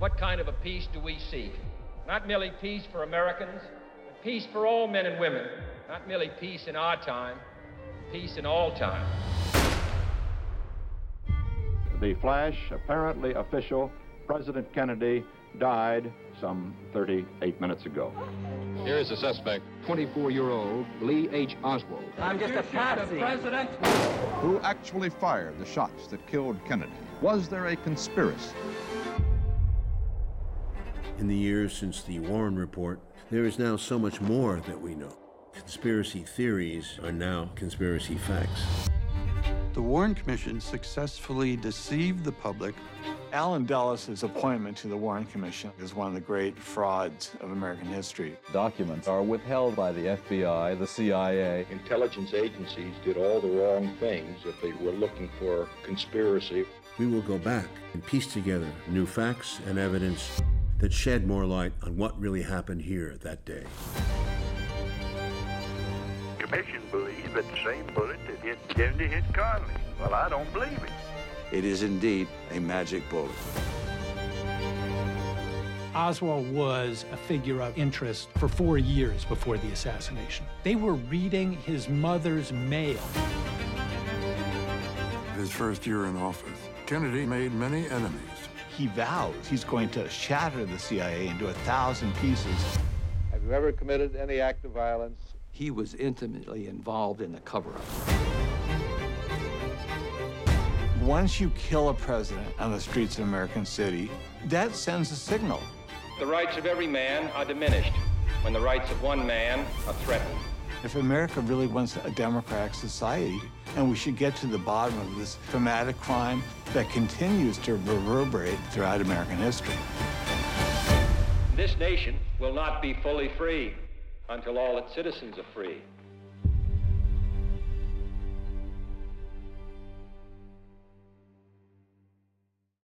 What kind of a peace do we seek? Not merely peace for Americans, but peace for all men and women. Not merely peace in our time, peace in all time. The flash, apparently official, President Kennedy died some 38 minutes ago. Here is the suspect, 24-year-old Lee H. Oswald. I'm just a patsy. President. Who actually fired the shots that killed Kennedy? Was there a conspiracy? In the years since the Warren Report, there is now so much more that we know. Conspiracy theories are now conspiracy facts. The Warren Commission successfully deceived the public. Allen Dulles' appointment to the Warren Commission is one of the great frauds of American history. Documents are withheld by the FBI, the CIA. Intelligence agencies did all the wrong things if they were looking for conspiracy. We will go back and piece together new facts and evidence that shed more light on what really happened here that day. Commission believes that the same bullet that hit Kennedy hit Connally. Well, I don't believe it. It is indeed a magic bullet. Oswald was a figure of interest for four years before the assassination. They were reading his mother's mail. His first year in office, Kennedy made many enemies. He vows he's going to shatter the CIA into a thousand pieces. Have you ever committed any act of violence? He was intimately involved in the cover-up. Once you kill a president on the streets of American City, that sends a signal. The rights of every man are diminished when the rights of one man are threatened. If America really wants a democratic society, and we should get to the bottom of this traumatic crime that continues to reverberate throughout American history. This nation will not be fully free until all its citizens are free.